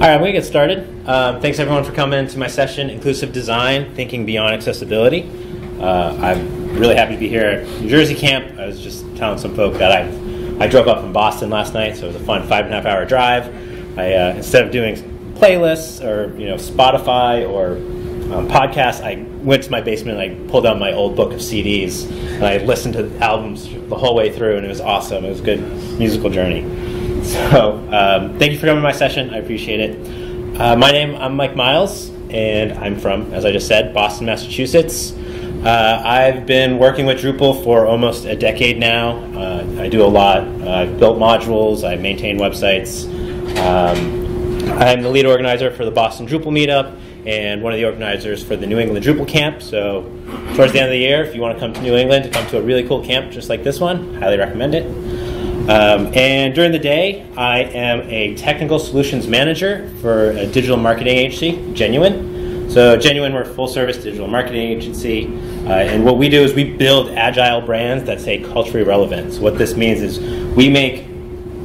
All right, I'm going to get started. Um, thanks everyone for coming to my session, Inclusive Design, Thinking Beyond Accessibility. Uh, I'm really happy to be here at New Jersey camp. I was just telling some folk that I, I drove up from Boston last night, so it was a fun five and a half hour drive. I, uh, instead of doing playlists or you know Spotify or um, podcasts, I went to my basement and I pulled out my old book of CDs and I listened to albums the whole way through, and it was awesome. It was a good musical journey. So, um, thank you for coming to my session. I appreciate it. Uh, my name, I'm Mike Miles, and I'm from, as I just said, Boston, Massachusetts. Uh, I've been working with Drupal for almost a decade now. Uh, I do a lot. I've built modules, I maintain websites. Um, I'm the lead organizer for the Boston Drupal meetup and one of the organizers for the New England Drupal camp. So, towards the end of the year, if you want to come to New England to come to a really cool camp just like this one, highly recommend it. Um, and during the day, I am a technical solutions manager for a digital marketing agency, Genuine. So, Genuine, we're a full service digital marketing agency. Uh, and what we do is we build agile brands that say culturally relevant. So, what this means is we make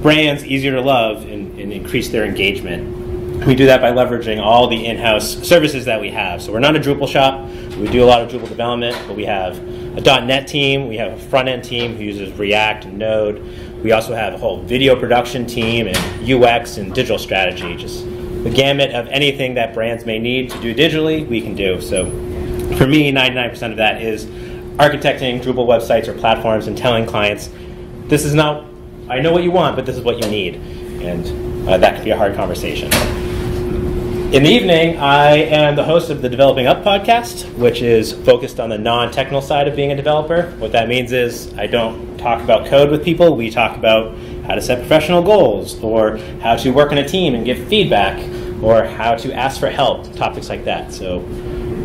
brands easier to love and, and increase their engagement. We do that by leveraging all the in house services that we have. So, we're not a Drupal shop. We do a lot of Drupal development, but we have a .NET team, we have a front end team who uses React and Node. We also have a whole video production team and UX and digital strategy, just the gamut of anything that brands may need to do digitally, we can do. So for me, 99% of that is architecting Drupal websites or platforms and telling clients, this is not, I know what you want, but this is what you need. And uh, that could be a hard conversation. In the evening, I am the host of the Developing Up podcast, which is focused on the non technical side of being a developer. What that means is I don't talk about code with people, we talk about how to set professional goals, or how to work in a team and give feedback, or how to ask for help, topics like that. So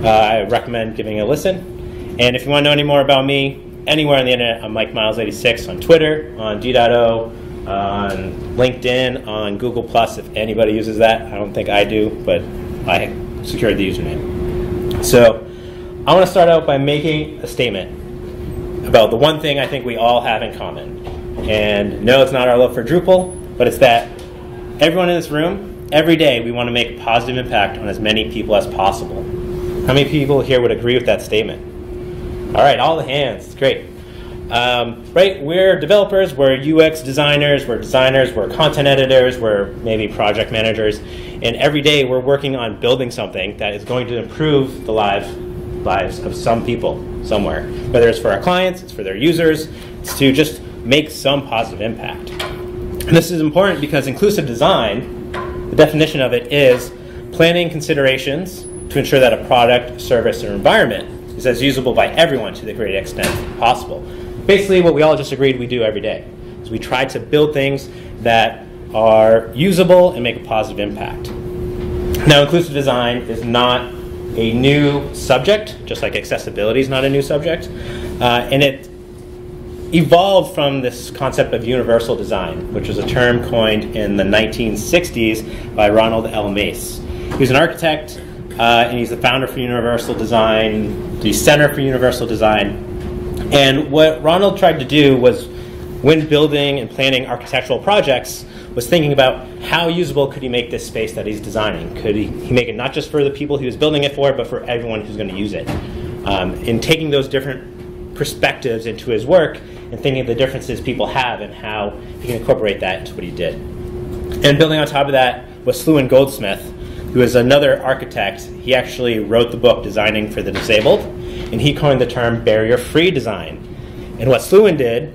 uh, I recommend giving it a listen. And if you want to know any more about me, anywhere on the internet, I'm Mike Miles86 on Twitter, on D.O on LinkedIn, on Google Plus, if anybody uses that. I don't think I do, but I secured the username. So I want to start out by making a statement about the one thing I think we all have in common. And no, it's not our love for Drupal, but it's that everyone in this room, every day, we want to make a positive impact on as many people as possible. How many people here would agree with that statement? All right, all the hands. Great. Um, right, we're developers, we're UX designers, we're designers, we're content editors, we're maybe project managers, and every day we're working on building something that is going to improve the lives lives of some people somewhere. Whether it's for our clients, it's for their users, it's to just make some positive impact. And this is important because inclusive design, the definition of it is planning considerations to ensure that a product, service, or environment is as usable by everyone to the greatest extent possible basically what we all just agreed we do every day. So we try to build things that are usable and make a positive impact. Now, inclusive design is not a new subject, just like accessibility is not a new subject, uh, and it evolved from this concept of universal design, which was a term coined in the 1960s by Ronald L. Mace. He was an architect, uh, and he's the founder for Universal Design, the Center for Universal Design, and what Ronald tried to do was, when building and planning architectural projects, was thinking about how usable could he make this space that he's designing? Could he, he make it not just for the people he was building it for, but for everyone who's going to use it? Um, in taking those different perspectives into his work and thinking of the differences people have and how he can incorporate that into what he did. And building on top of that was Selwyn Goldsmith, who is another architect. He actually wrote the book Designing for the Disabled and he coined the term barrier free design. And what Selwyn did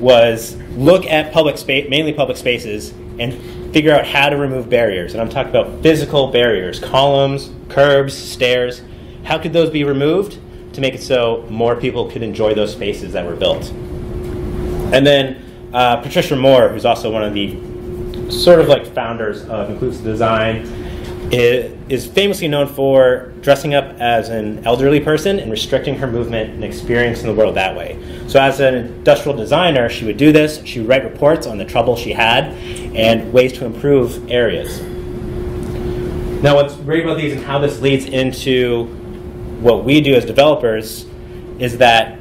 was look at public space, mainly public spaces, and figure out how to remove barriers. And I'm talking about physical barriers, columns, curbs, stairs. How could those be removed to make it so more people could enjoy those spaces that were built? And then uh, Patricia Moore, who's also one of the sort of like founders of inclusive design, is famously known for dressing up as an elderly person and restricting her movement and experience in the world that way. So, as an industrial designer, she would do this. She would write reports on the trouble she had and ways to improve areas. Now, what's great about these and how this leads into what we do as developers is that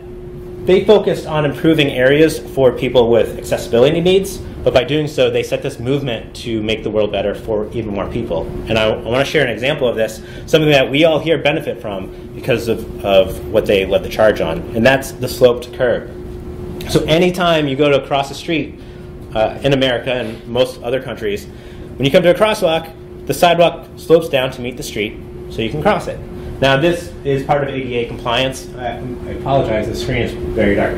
they focused on improving areas for people with accessibility needs, But by doing so, they set this movement to make the world better for even more people. And I, I want to share an example of this, something that we all here benefit from because of, of what they led the charge on, and that's the sloped curb. So anytime you go to cross the street uh, in America and most other countries, when you come to a crosswalk, the sidewalk slopes down to meet the street so you can cross it. Now, this is part of ADA compliance. I, I apologize, the screen is very dark.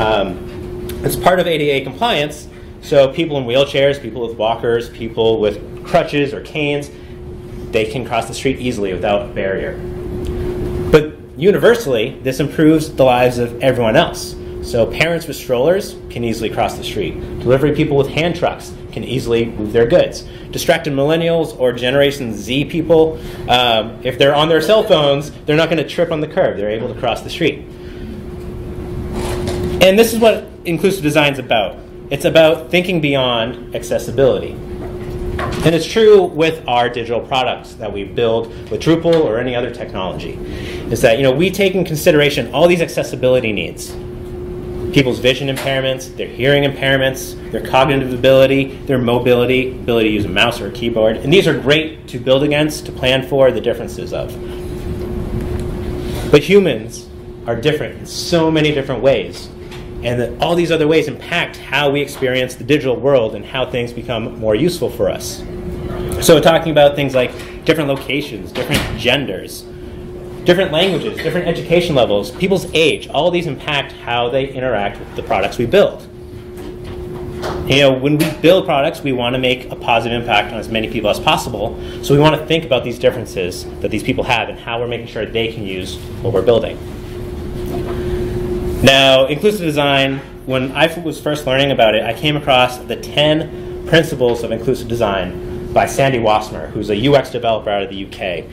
Um, it's part of ADA compliance, so people in wheelchairs, people with walkers, people with crutches or canes, they can cross the street easily without a barrier. But universally, this improves the lives of everyone else. So parents with strollers can easily cross the street. Delivery people with hand trucks can easily move their goods. Distracted millennials or Generation Z people, um, if they're on their cell phones, they're not going to trip on the curb. They're able to cross the street. And this is what inclusive design is about. It's about thinking beyond accessibility. And it's true with our digital products that we build with Drupal or any other technology. Is that you know we take in consideration all these accessibility needs people's vision impairments, their hearing impairments, their cognitive ability, their mobility, ability to use a mouse or a keyboard. And these are great to build against, to plan for the differences of. But humans are different in so many different ways. And that all these other ways impact how we experience the digital world and how things become more useful for us. So, talking about things like different locations, different genders, different languages, different education levels, people's age, all these impact how they interact with the products we build. You know, when we build products, we want to make a positive impact on as many people as possible. So we want to think about these differences that these people have and how we're making sure they can use what we're building. Now, inclusive design, when I was first learning about it, I came across the 10 principles of inclusive design by Sandi Wassmer, who's a UX developer out of the UK.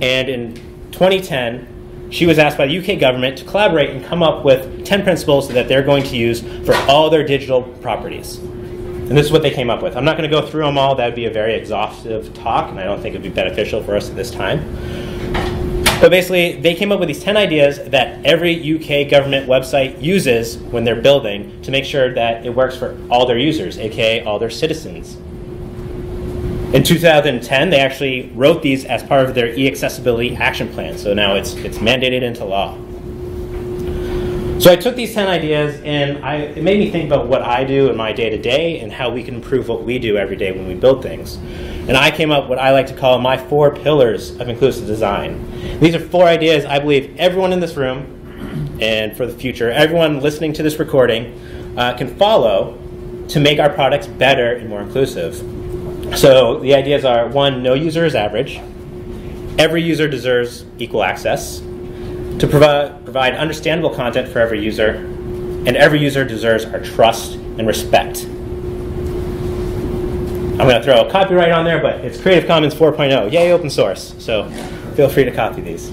And in 2010, she was asked by the UK government to collaborate and come up with 10 principles that they're going to use for all their digital properties. And this is what they came up with. I'm not going to go through them all, that would be a very exhaustive talk, and I don't think it would be beneficial for us at this time. But basically, they came up with these 10 ideas that every UK government website uses when they're building to make sure that it works for all their users, aka all their citizens. In 2010, they actually wrote these as part of their e-accessibility action plan. So now it's it's mandated into law. So I took these 10 ideas and I, it made me think about what I do in my day to day and how we can improve what we do every day when we build things. And I came up with what I like to call my four pillars of inclusive design. These are four ideas I believe everyone in this room and for the future, everyone listening to this recording uh, can follow to make our products better and more inclusive. So the ideas are one, no user is average. Every user deserves equal access. To provide, provide understandable content for every user. And every user deserves our trust and respect. I'm going to throw a copyright on there, but it's Creative Commons 4.0. Yay, open source. So feel free to copy these.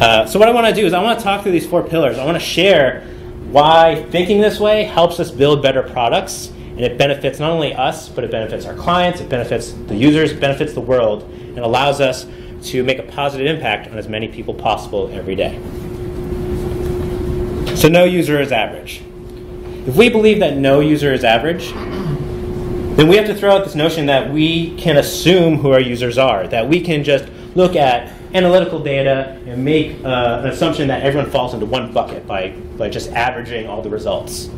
Uh, so, what I want to do is I want to talk through these four pillars. I want to share why thinking this way helps us build better products and it benefits not only us, but it benefits our clients, it benefits the users, it benefits the world, and allows us to make a positive impact on as many people possible every day. So, no user is average. If we believe that no user is average, then we have to throw out this notion that we can assume who our users are, that we can just look at analytical data and make uh, an assumption that everyone falls into one bucket by, by just averaging all the results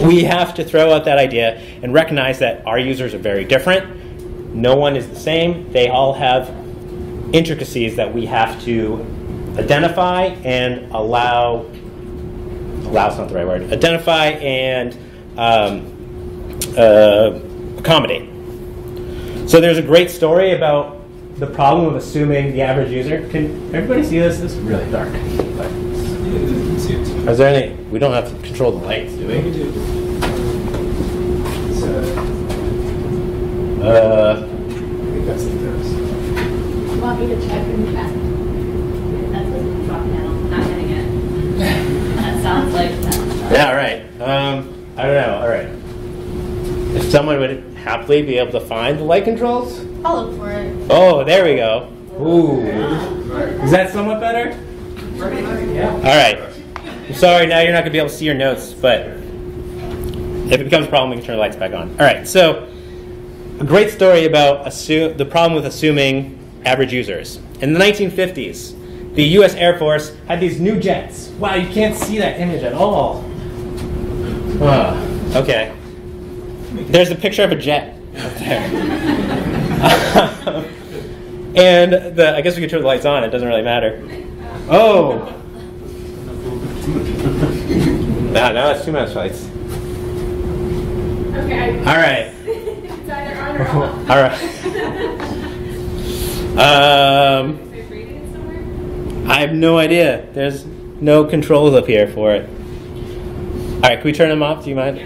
we have to throw out that idea and recognize that our users are very different. No one is the same. They all have intricacies that we have to identify and allow. Allow is not the right word. Identify and um, uh, accommodate. So there's a great story about the problem of assuming the average user. Can everybody see this? This is really dark. Is there any? We don't have to control the lights, do we? We. Uh, I think that's like this. You want me to check in the back? That's a drop panel, not getting it. That sounds like that. yeah, all right. Um, I don't know. All right. If someone would happily be able to find the light controls. I'll look for it. Oh, there we go. Ooh. Is that somewhat better? Yeah. All right. I'm sorry, now you're not going to be able to see your notes, but If it becomes a problem, we can turn the lights back on. All right, so a great story about assu- the problem with assuming average users. In the 1950s, the U.S. Air Force had these new jets. Wow, you can't see that image at all. Okay. There's a picture of a jet up there. and the, I guess we can turn the lights on. It doesn't really matter. Oh. No, no, it's too much lights. Okay. All right. It's either on or off. All right. Um, Is there reading it somewhere? I have no idea. There's no controls up here for it. All right, can we turn them off? Do you mind?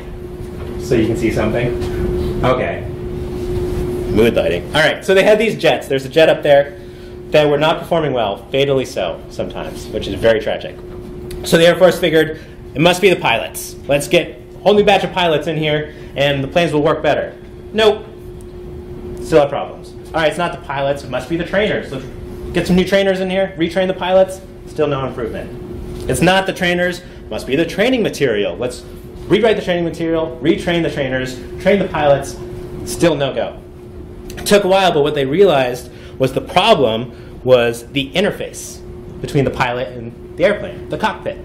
So you can see something? Okay. Mood lighting. All right, so they had these jets. There's a jet up there that were not performing well, fatally so sometimes, which is very tragic. So the Air Force figured it must be the pilots. Let's get a whole new batch of pilots in here, and the planes will work better. Nope. Still have problems. All right, it's not the pilots. It must be the trainers. Let's get some new trainers in here, retrain the pilots. Still no improvement. It's not the trainers. Must be the training material. Let's rewrite the training material, retrain the trainers, train the pilots. Still no go. It took a while, but what they realized was the problem was the interface between the pilot and the airplane, the cockpit.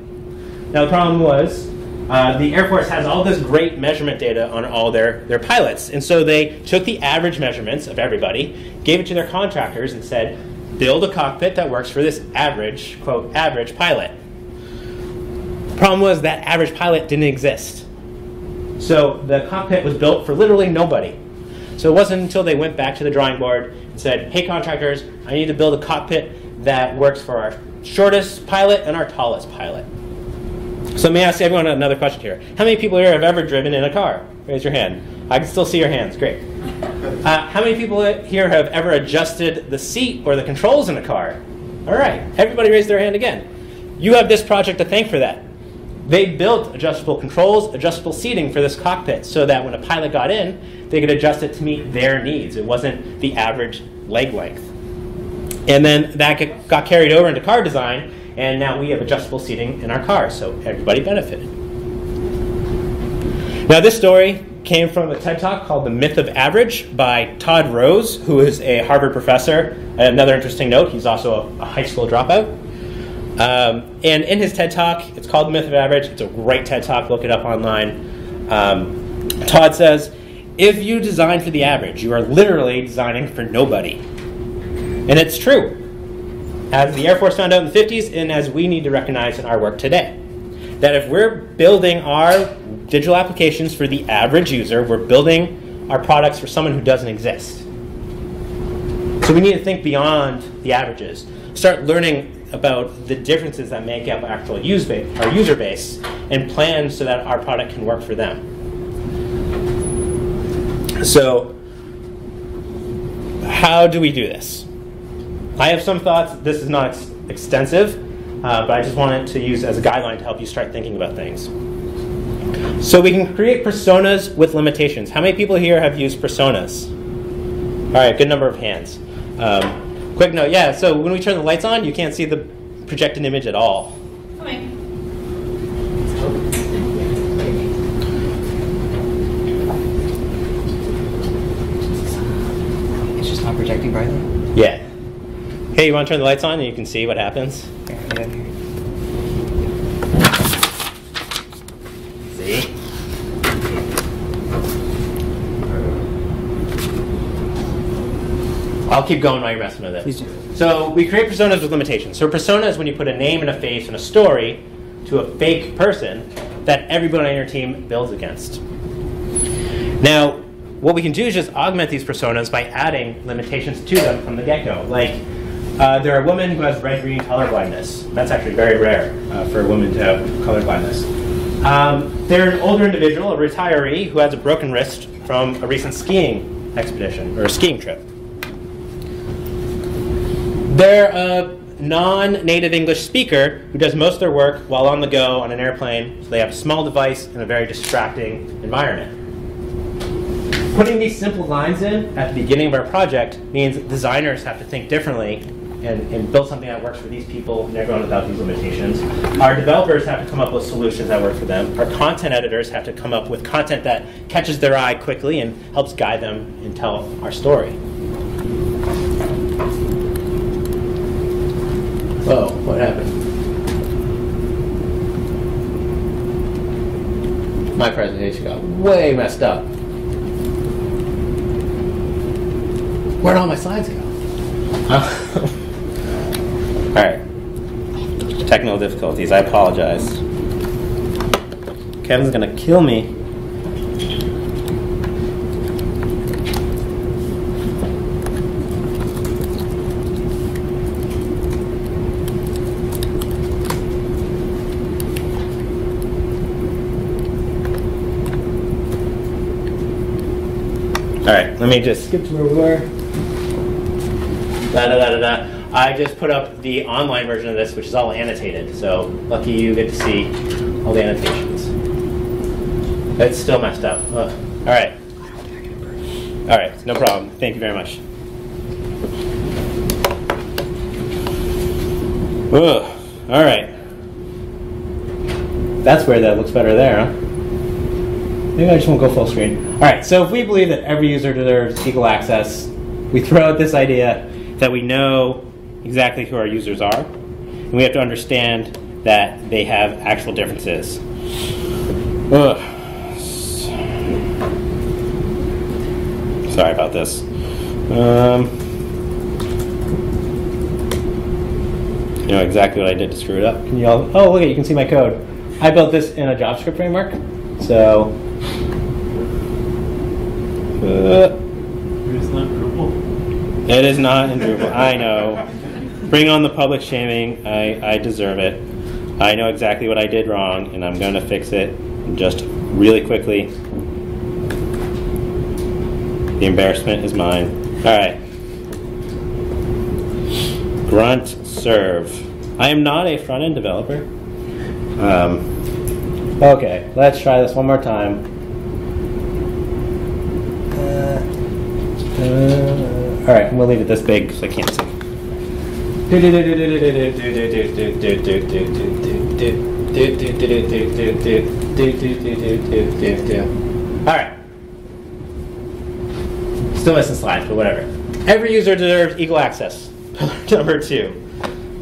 Now the problem was uh, the Air Force has all this great measurement data on all their, their pilots, and so they took the average measurements of everybody, gave it to their contractors, and said, build a cockpit that works for this average, quote, average pilot. The problem was that average pilot didn't exist. So the cockpit was built for literally nobody. So it wasn't until they went back to the drawing board and said, hey, contractors, I need to build a cockpit that works for our shortest pilot and our tallest pilot. So may I ask everyone another question here? How many people here have ever driven in a car? Raise your hand. I can still see your hands. Great. Uh, how many people here have ever adjusted the seat or the controls in a car? All right. Everybody raise their hand again. You have this project to thank for that. They built adjustable controls, adjustable seating for this cockpit so that when a pilot got in, they could adjust it to meet their needs. It wasn't the average leg length. And then that got carried over into car design, and now we have adjustable seating in our cars, so everybody benefited. Now, this story came from a TED Talk called The Myth of Average by Todd Rose, who is a Harvard professor. Another interesting note, he's also a, a high school dropout. Um, and in his TED Talk, it's called The Myth of Average. It's a great TED Talk, look it up online. Um, Todd says, if you design for the average, you are literally designing for nobody. And it's true. As the Air Force found out in the 50s, and as we need to recognize in our work today, that if we're building our digital applications for the average user, we're building our products for someone who doesn't exist. So we need to think beyond the averages, start learning about the differences that make up our actual use our user base, and plan so that our product can work for them. So, how do we do this? I have some thoughts. This is not ex- extensive, uh, but I just wanted to use as a guideline to help you start thinking about things. So we can create personas with limitations. How many people here have used personas? All right, good number of hands. Um, quick note, yeah. So when we turn the lights on, you can't see the projected image at all. Coming. It's just not projecting brightly. Yeah. Hey, you want to turn the lights on and you can see what happens? Here, get in here. See? I'll keep going while you're messing with it. Please do. So we create personas with limitations. So a persona is when you put a name and a face and a story to a fake person that everybody on your team builds against. Now, what we can do is just augment these personas by adding limitations to them from the get-go. Like, uh, they're a woman who has red-green color blindness. That's actually very rare uh, for a woman to have color blindness. Um, they're an older individual, a retiree, who has a broken wrist from a recent skiing expedition or a skiing trip. They're a non-native English speaker who does most of their work while on the go on an airplane, so they have a small device and a very distracting environment. Putting these simple lines in at the beginning of our project means designers have to think differently and, and build something that works for these people and everyone without these limitations. Our developers have to come up with solutions that work for them. Our content editors have to come up with content that catches their eye quickly and helps guide them and tell our story. Whoa, what happened? My presentation got way messed up. Where'd all my slides go? Technical difficulties. I apologize. Kevin's gonna kill me. All right, let me just skip to where we were. Da, da, da, da, da. I just put up the online version of this, which is all annotated. So lucky you get to see all the annotations. It's still messed up. Ugh. All right. All right, no problem. Thank you very much. Ugh. All right. That's where that looks better there, huh? Maybe I just won't go full screen. All right, so if we believe that every user deserves equal access, we throw out this idea that we know exactly who our users are, and we have to understand that they have actual differences. Ugh. Sorry about this. Um, you know exactly what I did to screw it up. Can you all? Oh, look at you can see my code. I built this in a JavaScript framework, so. Uh, It's not Drupal. it is not in Drupal. I know. Bring on the public shaming. I, I deserve it. I know exactly what I did wrong, and I'm going to fix it just really quickly. The embarrassment is mine. All right. Grunt serve. I am not a front end developer. Um, okay, let's try this one more time. Uh, all right, we'll leave it this big because I can't see. All right. Still missing slides, but whatever. Every user deserves equal access. Number two.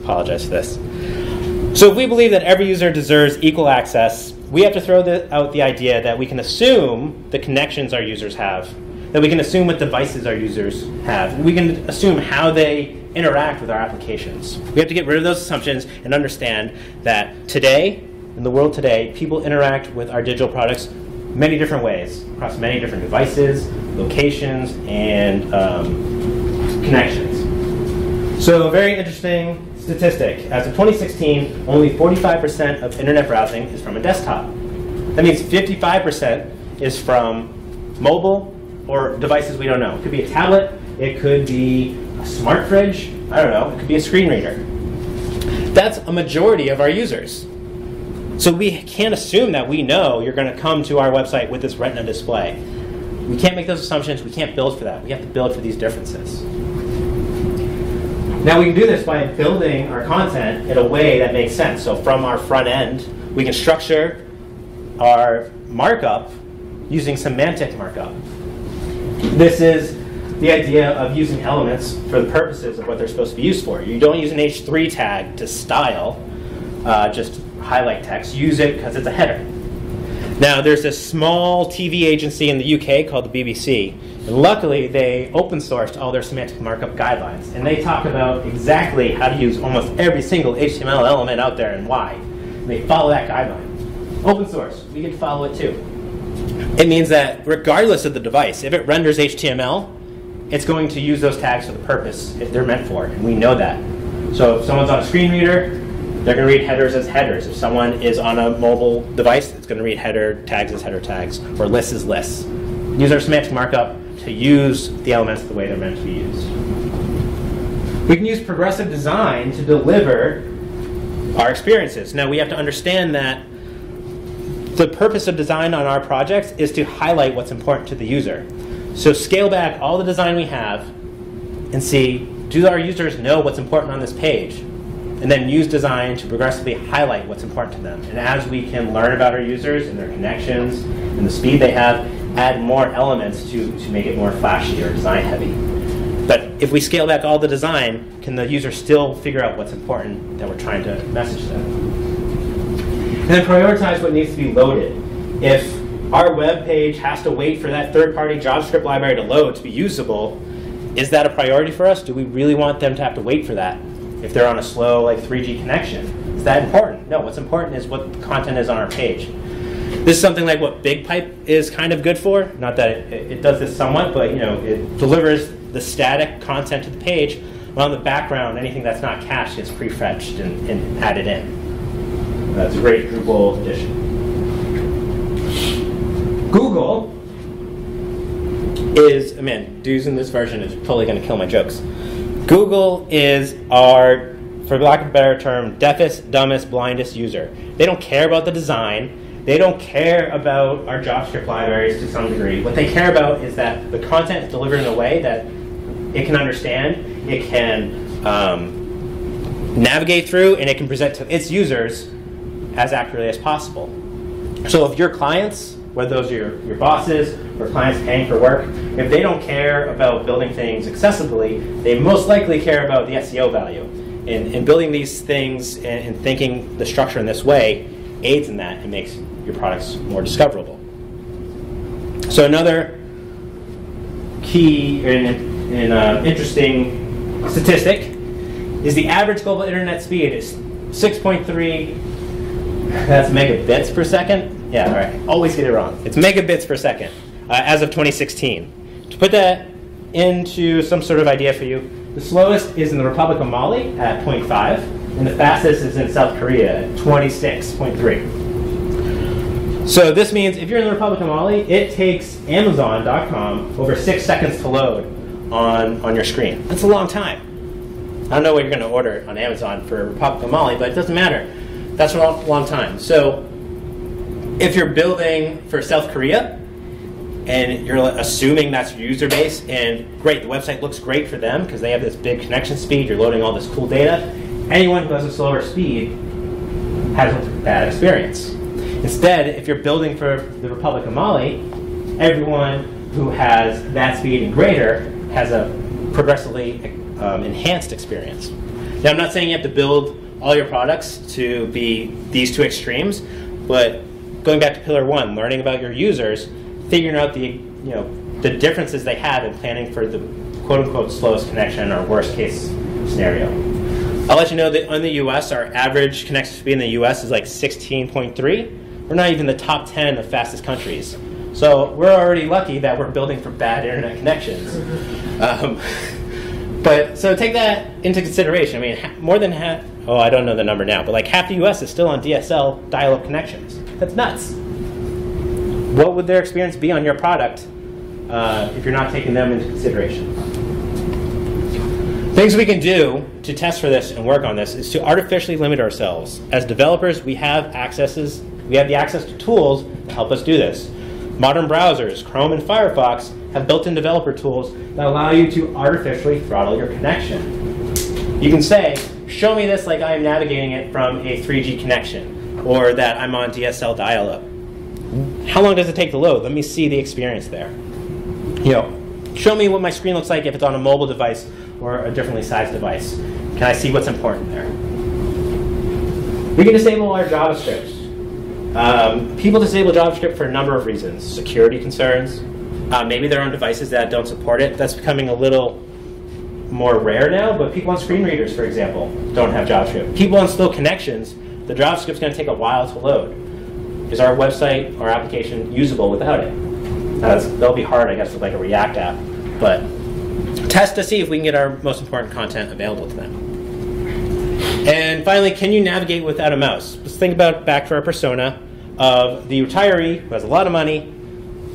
Apologize for this. So if we believe that every user deserves equal access, we have to throw the, out the idea that we can assume the connections our users have, that we can assume what devices our users have, we can assume how they interact with our applications. We have to get rid of those assumptions and understand that today, in the world today, people interact with our digital products many different ways, across many different devices, locations, and um, connections. So, a very interesting statistic. As of 2016, only 45% of internet browsing is from a desktop. That means 55% is from mobile or devices we don't know. It could be a tablet, it could be a smart fridge, I don't know, it could be a screen reader. That's a majority of our users. So we can't assume that we know you're going to come to our website with this Retina display. We can't make those assumptions. We can't build for that. We have to build for these differences. Now we can do this by building our content in a way that makes sense. So from our front end, we can structure our markup using semantic markup. This is the idea of using elements for the purposes of what they're supposed to be used for. You don't use an H3 tag to style, uh, just highlight text. Use it because it's a header. Now, there's this small TV agency in the UK called the BBC, and luckily they open sourced all their semantic markup guidelines, and they talk about exactly how to use almost every single HTML element out there and why. And they follow that guideline. Open source, we can follow it too. It means that regardless of the device, if it renders HTML, it's going to use those tags for the purpose if they're meant for, and we know that. So if someone's on a screen reader, they're going to read headers as headers. If someone is on a mobile device, it's going to read header tags as header tags, or lists as lists. Use our semantic markup to use the elements the way they're meant to be used. We can use progressive design to deliver our experiences. Now we have to understand that the purpose of design on our projects is to highlight what's important to the user. So scale back all the design we have and see do our users know what's important on this page? And then use design to progressively highlight what's important to them. And as we can learn about our users and their connections and the speed they have, add more elements to, to make it more flashy or design heavy. But if we scale back all the design, can the user still figure out what's important that we're trying to message them? And then prioritize what needs to be loaded. If our web page has to wait for that third-party JavaScript library to load to be usable, is that a priority for us? Do we really want them to have to wait for that if they're on a slow like 3G connection? Is that important? No, what's important is what content is on our page. This is something like what BigPipe is kind of good for. Not that it, it does this somewhat, but you know, it delivers the static content to the page, while in the background, anything that's not cached gets prefetched and, and added in. That's a great Drupal addition. Google is, I mean, dudes in this version is totally going to kill my jokes. Google is our, for lack of a better term, deafest, dumbest, blindest user. They don't care about the design. They don't care about our JavaScript libraries to some degree. What they care about is that the content is delivered in a way that it can understand, it can um, navigate through, and it can present to its users as accurately as possible. So if your clients, whether those are your, your bosses or clients paying for work, if they don't care about building things accessibly, they most likely care about the SEO value. And, and building these things and, and thinking the structure in this way aids in that and makes your products more discoverable. So another key and, and uh, interesting statistic is the average global internet speed is 6.3 that's megabits per second yeah all right always get it wrong it's megabits per second uh, as of 2016 to put that into some sort of idea for you the slowest is in the republic of mali at 0.5 and the fastest is in south korea at 26.3 so this means if you're in the Republic of Mali, it takes Amazon.com over six seconds to load on, on your screen. That's a long time. I don't know what you're going to order on Amazon for Republic of Mali, but it doesn't matter. That's a long, time. So if you're building for South Korea and you're assuming that's your user base, and great, the website looks great for them because they have this big connection speed, you're loading all this cool data. Anyone who has a slower speed has a bad experience. Instead, if you're building for the Republic of Mali, everyone who has that speed and greater has a progressively um, enhanced experience. Now, I'm not saying you have to build all your products to be these two extremes, but going back to pillar one, learning about your users, figuring out the you know the differences they have in planning for the quote unquote slowest connection or worst case scenario. I'll let you know that in the US, our average connection speed in the US is like 16.3 we're not even the top 10 of fastest countries. So we're already lucky that we're building for bad internet connections. Um, but so take that into consideration. I mean, more than half, oh, I don't know the number now, but like half the US is still on DSL dial up connections. That's nuts. What would their experience be on your product uh, if you're not taking them into consideration? Things we can do to test for this and work on this is to artificially limit ourselves. As developers, we have accesses, we have the access to tools to help us do this. Modern browsers, Chrome and Firefox, have built-in developer tools that allow you to artificially throttle your connection. You can say, show me this like I am navigating it from a 3G connection, or that I'm on DSL dial-up. How long does it take to load? Let me see the experience there. You know, show me what my screen looks like if it's on a mobile device or a differently sized device. Can I see what's important there? We can disable our JavaScript. Um, people disable JavaScript for a number of reasons. Security concerns. Uh, maybe they're on devices that don't support it. That's becoming a little more rare now, but people on screen readers, for example, don't have JavaScript. People on slow connections, the JavaScript's going to take a while to load. Is our website or application usable without it? Uh, that'll be hard, I guess, with like a React app, but test to see if we can get our most important content available to them. And finally, can you navigate without a mouse? Let's think about back to our persona of the retiree who has a lot of money,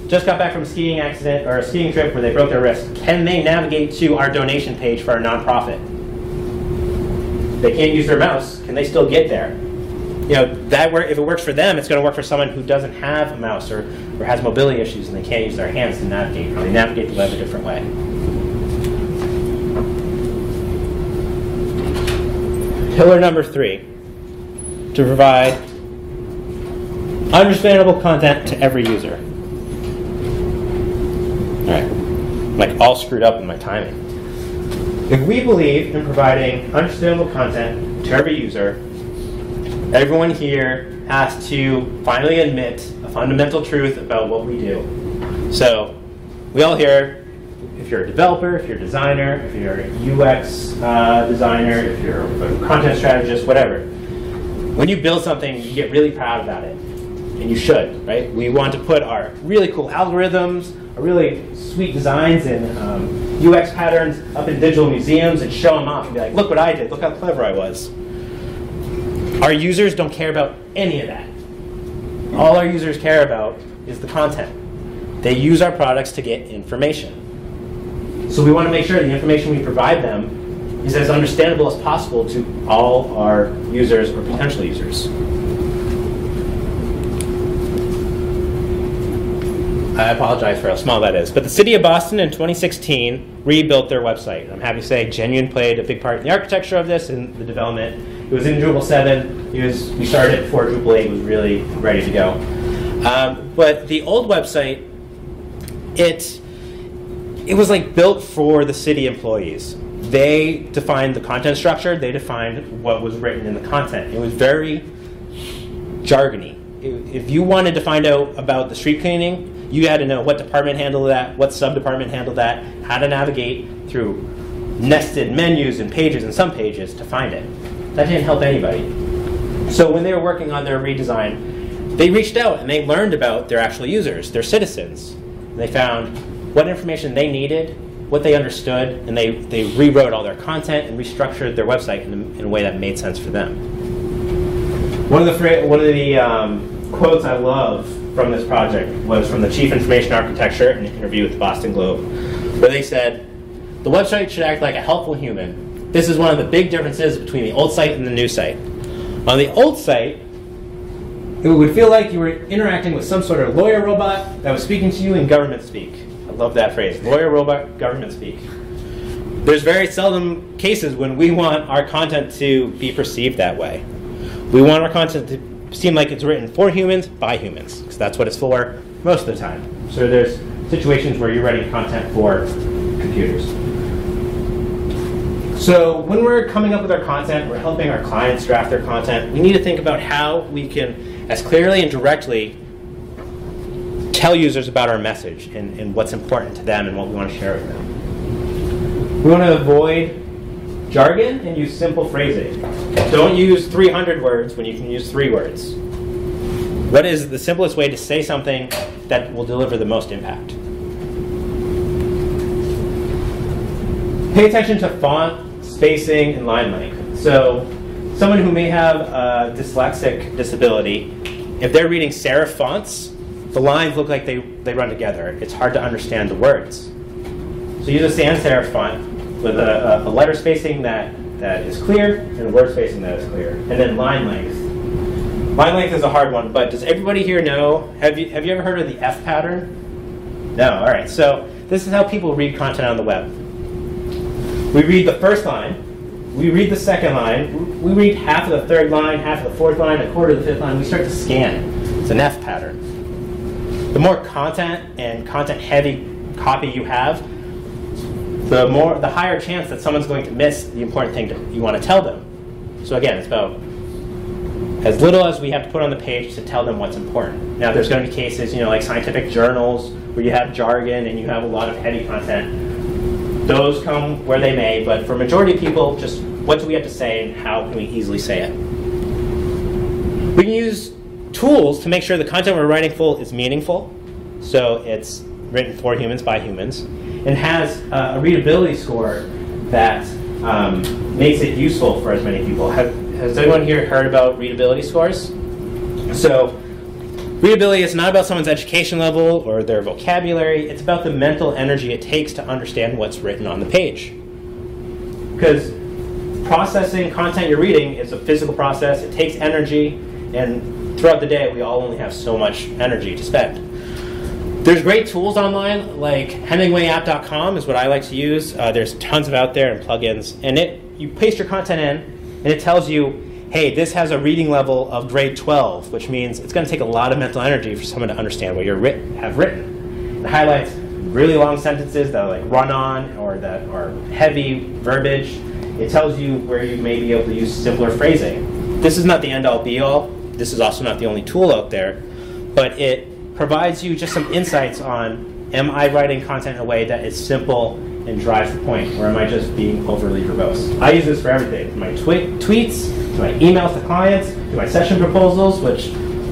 just got back from a skiing accident or a skiing trip where they broke their wrist. Can they navigate to our donation page for our nonprofit? They can't use their mouse. Can they still get there? You know, that work, if it works for them, it's going to work for someone who doesn't have a mouse or, or has mobility issues and they can't use their hands to navigate. They navigate the web a different way. Pillar number three to provide understandable content to every user. Right, like all screwed up in my timing. If we believe in providing understandable content to every user, everyone here has to finally admit a fundamental truth about what we do. So, we all here, if you're a developer, if you're a designer, if you're a UX uh, designer, if you're a content strategist, whatever, when you build something, you get really proud about it. And you should, right? We want to put our really cool algorithms, really sweet designs and um, UX patterns up in digital museums and show them off and be like, look what I did, look how clever I was. Our users don't care about any of that. All our users care about is the content. They use our products to get information. So we want to make sure the information we provide them is as understandable as possible to all our users or potential users. I apologize for how small that is. But the city of Boston in 2016 rebuilt their website. I'm happy to say Genuine played a big part in the architecture of this and the development. It was in Drupal 7. It was, we started before Drupal 8 was really ready to go. Um, but the old website, it, it was like built for the city employees. They defined the content structure. They defined what was written in the content. It was very jargony. If you wanted to find out about the street cleaning, you had to know what department handled that, what sub-department handled that, how to navigate through nested menus and pages and some pages to find it. That didn't help anybody. So when they were working on their redesign, they reached out and they learned about their actual users, their citizens. And they found what information they needed, what they understood, and they, they rewrote all their content and restructured their website in a, in a way that made sense for them. One of the, one of the um, quotes I love from this project was from the Chief Information Architecture in an interview with the Boston Globe, where they said, the website should act like a helpful human. This is one of the big differences between the old site and the new site. On the old site, it would feel like you were interacting with some sort of lawyer robot that was speaking to you in government speak. I love that phrase, lawyer robot, government speak. There's very seldom cases when we want our content to be perceived that way. We want our content to seem like it's written for humans by humans, because that's what it's for most of the time. So there's situations where you're writing content for computers. So when we're coming up with our content, we're helping our clients draft their content, we need to think about how we can, as clearly and directly, tell users about our message and, and what's important to them and what we want to share with them. We want to avoid jargon and use simple phrasing. Don't use 300 words when you can use three words. What is the simplest way to say something that will deliver the most impact? Pay attention to font, spacing, and line length. So, someone who may have a dyslexic disability, if they're reading serif fonts, the lines look like they, they run together. It's hard to understand the words. So use a sans serif font with a, a, letter spacing that, that is clear and a word spacing that is clear. And then line length. Line length is a hard one, but does everybody here know? Have you, have you ever heard of the F pattern? No, all right. So this is how people read content on the web. We read the first line, we read the second line, we read half of the third line, half of the fourth line, a quarter of the fifth line, we start to scan. It's an F pattern. The more content and content heavy copy you have, the more the higher chance that someone's going to miss the important thing that you want to tell them. So again, it's about as little as we have to put on the page to tell them what's important. Now, there's going to be cases, you know, like scientific journals where you have jargon and you have a lot of heavy content. Those come where they may, but for majority of people, just what do we have to say and how can we easily say it? We can use tools to make sure the content we're writing full is meaningful. So it's written for humans by humans and has a readability score that um, makes it useful for as many people. Have, has anyone here heard about readability scores? So, readability is not about someone's education level or their vocabulary, it's about the mental energy it takes to understand what's written on the page. Because processing content you're reading is a physical process, it takes energy, and throughout the day, we all only have so much energy to spend. There's great tools online, like HemingwayApp.com is what I like to use. Uh, there's tons of out there and plugins, and it you paste your content in, and it tells you, hey, this has a reading level of grade 12, which means it's going to take a lot of mental energy for someone to understand what you writ- have written. It highlights really long sentences that are like run on or that are heavy verbiage. It tells you where you may be able to use simpler phrasing. This is not the end all be all. This is also not the only tool out there, but it provides you just some insights on am I writing content in a way that is simple and drives the point, or am I just being overly verbose? I use this for everything my twi- tweets, to my emails to clients, to my session proposals, which,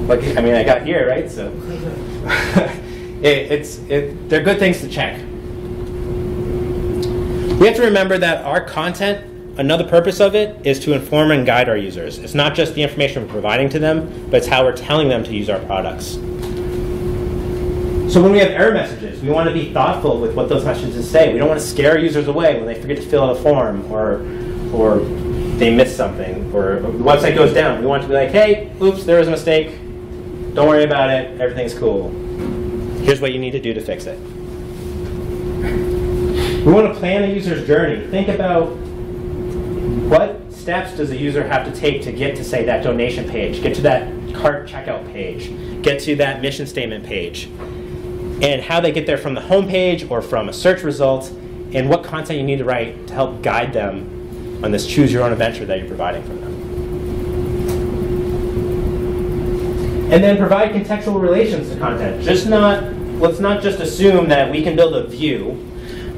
like, I mean, I got here, right? So it, it's, it, they're good things to check. We have to remember that our content, another purpose of it, is to inform and guide our users. It's not just the information we're providing to them, but it's how we're telling them to use our products. So when we have error messages, we want to be thoughtful with what those messages say. We don't want to scare users away when they forget to fill out a form or, or they miss something or the website goes down. We want to be like, hey, oops, there was a mistake. Don't worry about it. Everything's cool. Here's what you need to do to fix it. We want to plan a user's journey. Think about what steps does a user have to take to get to, say, that donation page, get to that cart checkout page, get to that mission statement page, and how they get there from the home page or from a search result, and what content you need to write to help guide them on this choose your own adventure that you're providing for them. And then provide contextual relations to content. Just not, let's not just assume that we can build a view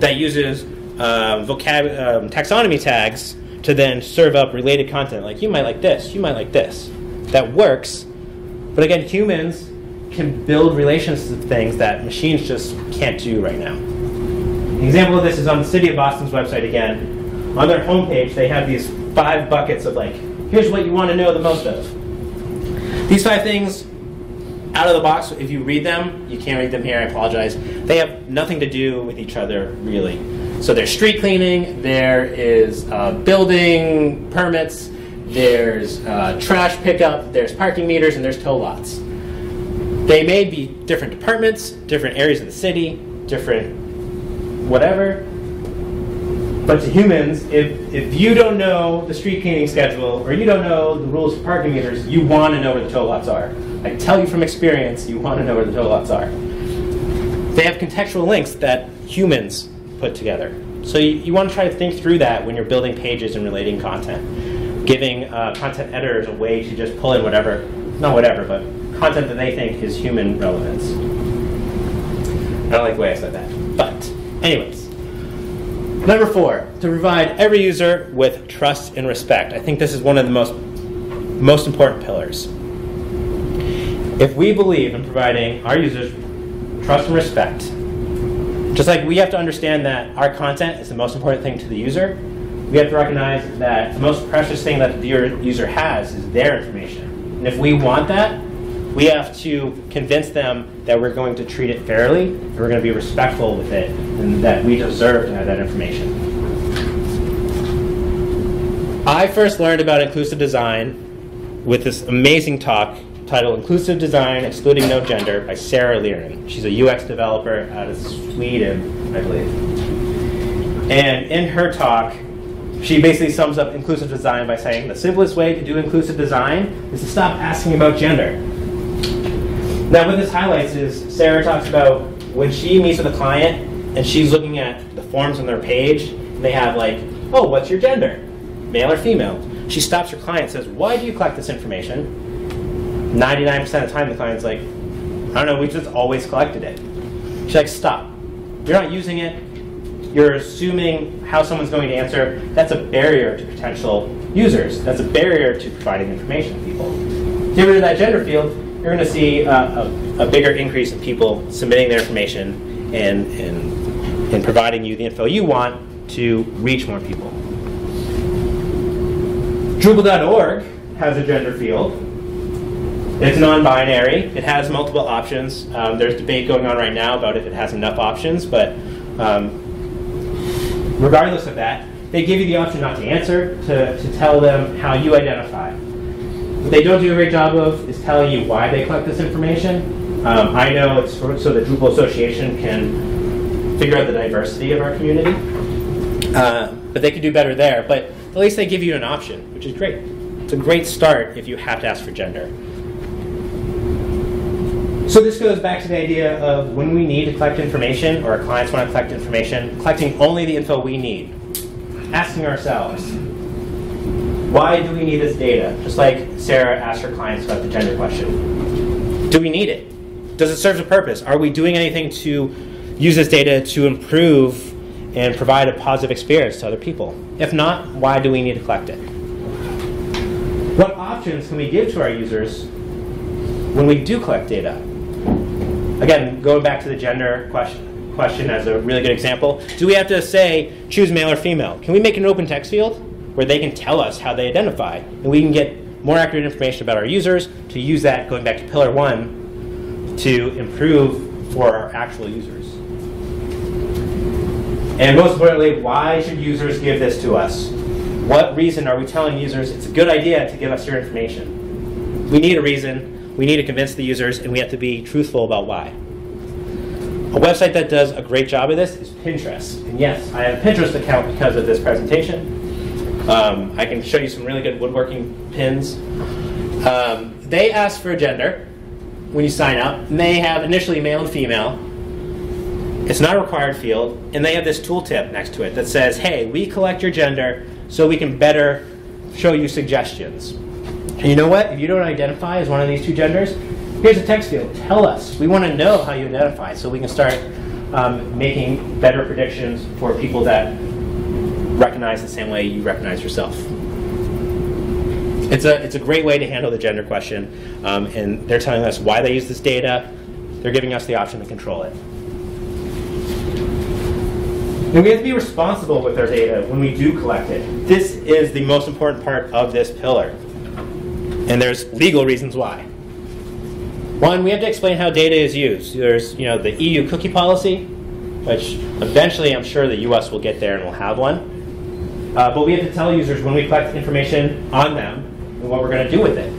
that uses uh, vocab, um, taxonomy tags to then serve up related content. Like you might like this, you might like this. That works, but again, humans can build relations to things that machines just can't do right now. An example of this is on the City of Boston's website again. On their homepage, they have these five buckets of like, here's what you want to know the most of. These five things, out of the box, if you read them, you can't read them here, I apologize. They have nothing to do with each other, really. So there's street cleaning, there is uh, building permits, there's uh, trash pickup, there's parking meters, and there's tow lots. They may be different departments, different areas of the city, different whatever. But to humans, if, if you don't know the street cleaning schedule or you don't know the rules for parking meters, you want to know where the tow lots are. I tell you from experience, you want to know where the tow lots are. They have contextual links that humans put together. So you, you want to try to think through that when you're building pages and relating content, giving uh, content editors a way to just pull in whatever, not whatever, but content that they think is human relevance. I don't like the way I said that. But, anyways. Number four, to provide every user with trust and respect. I think this is one of the most, most important pillars. If we believe in providing our users trust and respect, just like we have to understand that our content is the most important thing to the user, we have to recognize that the most precious thing that the user has is their information. And if we want that, we have to convince them that we're going to treat it fairly, and we're going to be respectful with it, and that we deserve to have that information. I first learned about inclusive design with this amazing talk titled Inclusive Design Excluding No Gender by Sarah Lerén. She's a UX developer out of Sweden, I believe. And in her talk, she basically sums up inclusive design by saying the simplest way to do inclusive design is to stop asking about gender. Now, what this highlights is Sarah talks about when she meets with a client and she's looking at the forms on their page, and they have like, oh, what's your gender? Male or female? She stops her client and says, why do you collect this information? 99% of the time, the client's like, I don't know, we just always collected it. She's like, stop. You're not using it. You're assuming how someone's going to answer. That's a barrier to potential users. That's a barrier to providing information to people. Get rid of that gender field, you're going to see uh, a, a, bigger increase in people submitting their information and, and, and providing you the info you want to reach more people. Drupal.org has a gender field. It's non-binary. It has multiple options. Um, there's debate going on right now about if it has enough options, but um, regardless of that, they give you the option not to answer, to, to tell them how you identify. What they don't do a great job of is telling you why they collect this information. Um, I know it's for, so the Drupal Association can figure out the diversity of our community, uh, but they could do better there. But at least they give you an option, which is great. It's a great start if you have to ask for gender. So this goes back to the idea of when we need to collect information, or our clients want to collect information, collecting only the info we need. Asking ourselves, why do we need this data? Just like Sarah asked her clients about the gender question. Do we need it? Does it serve a purpose? Are we doing anything to use this data to improve and provide a positive experience to other people? If not, why do we need to collect it? What options can we give to our users when we do collect data? Again, going back to the gender question, question as a really good example, do we have to say choose male or female? Can we make an open text field where they can tell us how they identify and we can get more accurate information about our users to use that, going back to pillar one, to improve for our actual users? And most importantly, why should users give this to us? What reason are we telling users it's a good idea to give us your information? We need a reason we need to convince the users, and we have to be truthful about why. A website that does a great job of this is Pinterest. And yes, I have a Pinterest account because of this presentation. Um, I can show you some really good woodworking pins. Um, they ask for a gender when you sign up, and they have initially male and female. It's not a required field, and they have this tooltip next to it that says, hey, we collect your gender so we can better show you suggestions. And you know what? If you don't identify as one of these two genders, here's a text field. Tell us. We want to know how you identify so we can start um, making better predictions for people that recognize the same way you recognize yourself. It's a, it's a great way to handle the gender question, um, and they're telling us why they use this data. They're giving us the option to control it. And we have to be responsible with our data when we do collect it. This is the most important part of this pillar. And there's legal reasons why. One, we have to explain how data is used. There's, you know, the EU cookie policy, which eventually I'm sure the US will get there and will have one. Uh, but we have to tell users when we collect information on them and what we're going to do with it.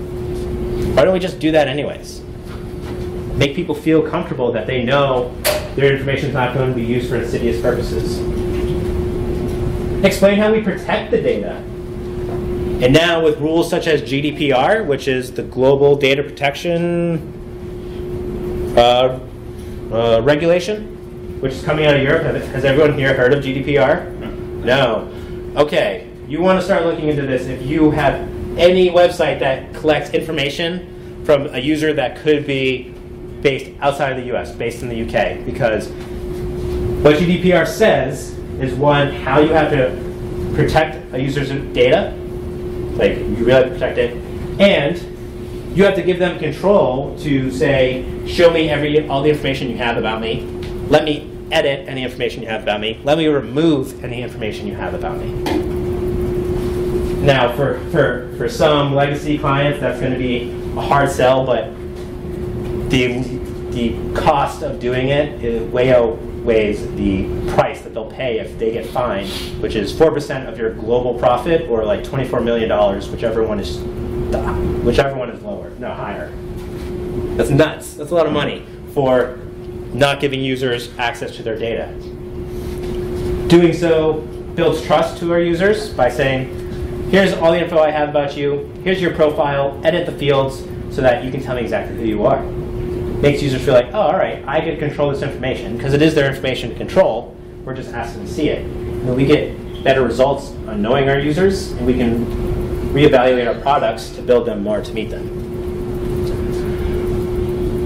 Why don't we just do that anyways? Make people feel comfortable that they know their information is not going to be used for insidious purposes. Explain how we protect the data. And now with rules such as GDPR, which is the Global Data Protection uh, uh, Regulation, which is coming out of Europe. Has everyone here heard of GDPR? No. Okay, you want to start looking into this if you have any website that collects information from a user that could be based outside of the US, based in the UK, because what GDPR says is one, how you have to protect a user's data, like you really have to protect it, and you have to give them control to say, show me every all the information you have about me. Let me edit any information you have about me. Let me remove any information you have about me. Now, for, for, for some legacy clients, that's going to be a hard sell, but the, the cost of doing it, it way outweighs the price that they'll pay if they get fined, which is 4% of your global profit or like $24 million, whichever one is, whichever one is lower, no, higher. That's nuts. That's a lot of money for not giving users access to their data. Doing so builds trust to our users by saying, here's all the info I have about you, here's your profile, edit the fields so that you can tell me exactly who you are. Makes users feel like, oh, all right, I get to control this information because it is their information to control. We're just asking to see it. And we get better results on knowing our users, and we can reevaluate our products to build them more to meet them.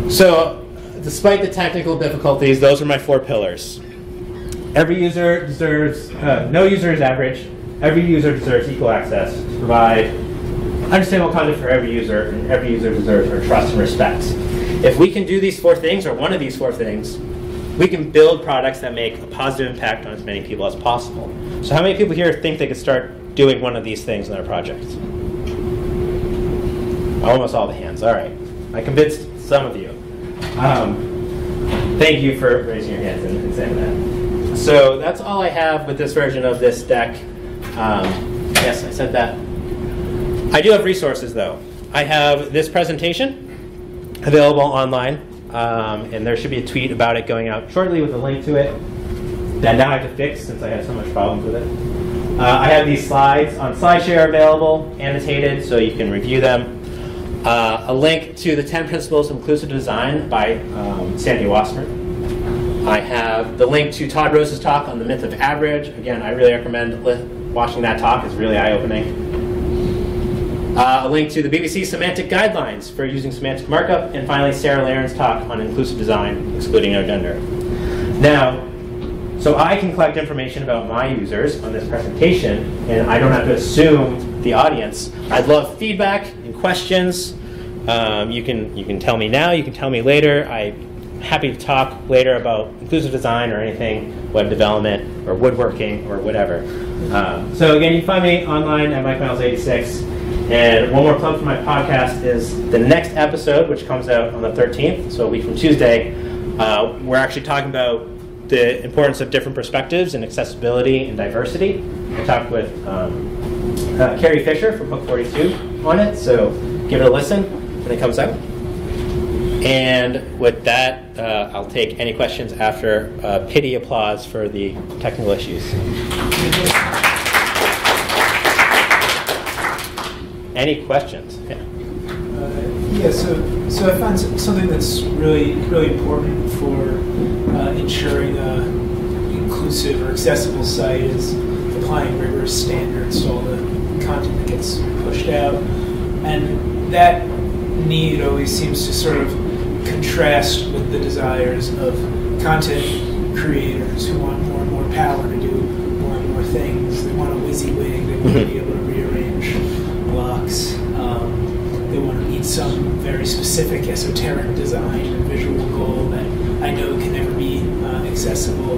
So, despite the technical difficulties, those are my four pillars. Every user deserves, uh, no user is average. Every user deserves equal access to provide understandable content for every user, and every user deserves our trust and respect. If we can do these four things, or one of these four things, we can build products that make a positive impact on as many people as possible. So, how many people here think they could start doing one of these things in their project? Almost all the hands. All right. I convinced some of you. Um, thank you for raising your hands and, saying that. So that's all I have with this version of this deck. Um, yes, I said that. I do have resources though. I have this presentation available online, um, and there should be a tweet about it going out shortly with a link to it that now I have to fix since I had so much problems with it. Uh, I have these slides on SlideShare available, annotated, so you can review them. Uh, a link to the 10 Principles of Inclusive Design by um, Sandi Wassmer. I have the link to Todd Rose's talk on the myth of average. Again, I really recommend watching that talk. It's really eye-opening. Uh, a link to the BBC semantic guidelines for using semantic markup, and finally Sarah Lerén's talk on inclusive design, excluding no gender. Now, so I can collect information about my users on this presentation, and I don't have to assume the audience. I'd love feedback questions. Um, you can you can tell me now. You can tell me later. I'm happy to talk later about inclusive design or anything, web development or woodworking or whatever. Uh, so again, you find me online at mike MikeMiles86. And one more plug for my podcast is the next episode, which comes out on the 13th, so a week from Tuesday. Uh, we're actually talking about the importance of different perspectives and accessibility and diversity. I talked with um, uh, Carie Fisher from Hook 42 on it, so give it a listen when it comes out. And with that, uh, I'll take any questions after uh, pity applause for the technical issues. Any questions? Yeah. Uh, yeah, so so I s- something that's really really important for uh, ensuring an inclusive or accessible site is applying rigorous standards to all the content that gets pushed out, and that need always seems to sort of contrast with the desires of content creators who want more and more power to do more and more things. They want a WYSIWYG. They want to be able to rearrange blocks. Um, they want to meet some very specific esoteric design and visual goal that I know can never be uh, accessible.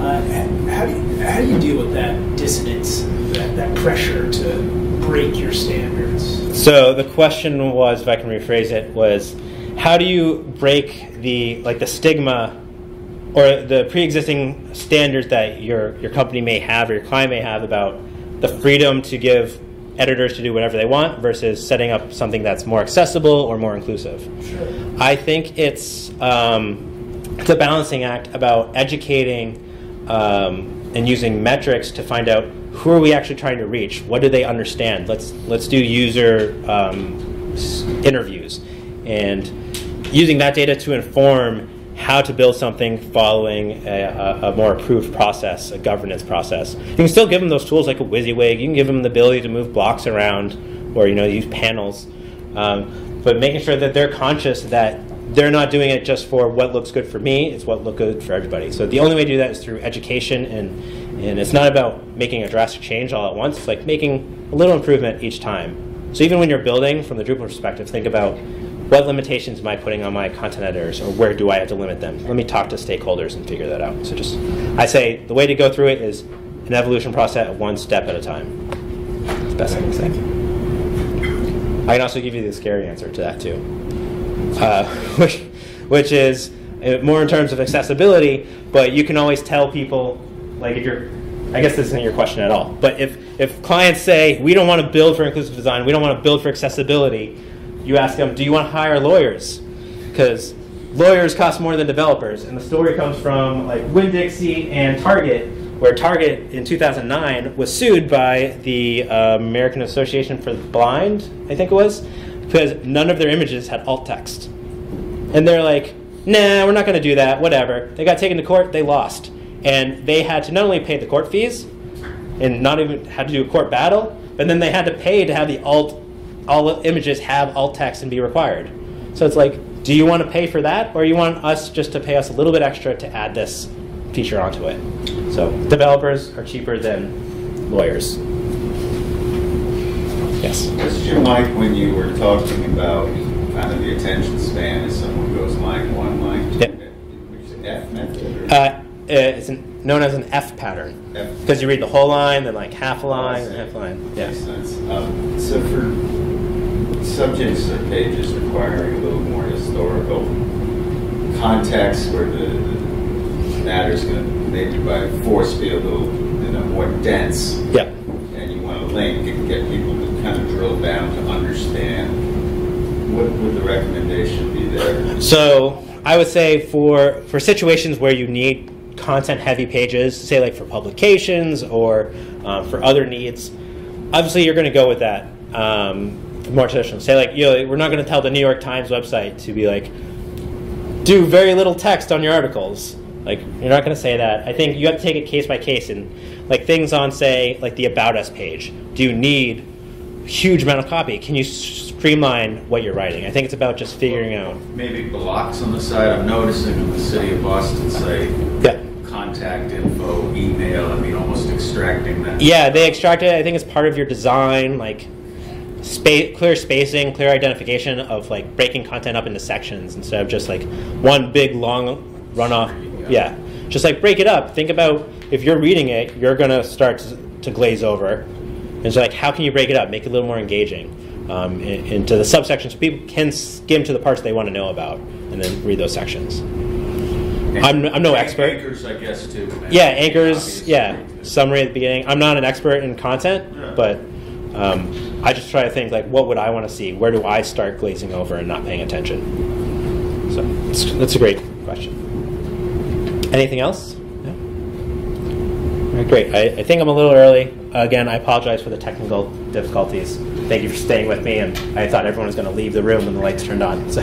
Uh, how, do you, how do you deal with that dissonance, that, that pressure to break your standards? So the question was, if I can rephrase it, was how do you break the like the stigma or the pre-existing standards that your your company may have or your client may have about the freedom to give editors to do whatever they want versus setting up something that's more accessible or more inclusive. Sure. I think it's um, it's a balancing act about educating um, and using metrics to find out who are we actually trying to reach. What do they understand? Let's let's do user um, interviews and using that data to inform how to build something following a, a, more approved process, a governance process. You can still give them those tools like a WYSIWYG. You can give them the ability to move blocks around or you know use panels, um, but making sure that they're conscious that they're not doing it just for what looks good for me. It's what looks good for everybody. So the only way to do that is through education, and and it's not about making a drastic change all at once. It's like making a little improvement each time. So even when you're building from the Drupal perspective, think about what limitations am I putting on my content editors, or where do I have to limit them? Let me talk to stakeholders and figure that out. So just, I say the way to go through it is an evolution process, one step at a time. That's the best I can say. I can also give you the scary answer to that too, uh, which, which is uh, more in terms of accessibility. But you can always tell people, like if you're, I guess this isn't your question at all. But if if clients say we don't want to build for inclusive design, we don't want to build for accessibility, you ask them, do you want to hire lawyers? Because lawyers cost more than developers. And the story comes from like Winn Dixie and Target, where Target in 2009 was sued by the uh, American Association for the Blind, I think it was, because none of their images had alt text. And they're like, nah, we're not going to do that, whatever. They got taken to court, they lost. And they had to not only pay the court fees, and not even had to do a court battle, but then they had to pay to have the alt all images have alt text and be required. So it's like, do you want to pay for that, or you want us just to pay us a little bit extra to add this feature onto it? So developers are cheaper than lawyers. Yes. Mr. Mike, when you were talking about kind of the attention span as someone goes line one, line two, Yep. which is F method? or- Uh, it's an, known as an F pattern because you read the whole line, then like half a line, half a line. Yeah. Um, So for subjects or pages requiring a little more historical context where the the matter's going to maybe by force be a little, you know, more dense, Yeah. and you want to link and get people kind of drill down to understand, what would the recommendation be there? So I would say for for situations where you need content-heavy pages, say like for publications or um, for other needs, obviously you're going to go with that. Um, more traditional. Say like, you know, we're not going to tell the New York Times website to be like, do very little text on your articles. Like you're not going to say that. I think you have to take it case by case and like things on say like the about us page. Do you need huge amount of copy? Can you s- streamline what you're writing? I think it's about just figuring out. Maybe blocks on the side. I'm noticing in the city of Boston say Yeah. contact info, email. I mean, almost extracting that. Yeah, they extract it. I think it's part of your design, like space, clear spacing, clear identification of like breaking content up into sections instead of just like one big long runoff. Yeah, just like break it up. Think about if you're reading it, you're gonna start to, to glaze over, and so like how can you break it up, make it a little more engaging um, into the subsections so people can skim to the parts they want to know about, and then read those sections. I'm, I'm no expert. Anchors, I guess, too. Yeah, anchors. Yeah, summary at the beginning. I'm not an expert in content, Yeah. but um, I just try to think like, what would I want to see? Where do I start glazing over and not paying attention? So that's, that's a great question. Anything else? Great. I, I think I'm a little early. Again, I apologize for the technical difficulties. Thank you for staying with me, and I thought everyone was going to leave the room when the lights turned on. So,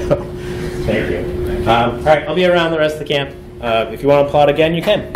thank you. Um, all right, I'll be around the rest of the camp. Uh, if you want to applaud again, you can.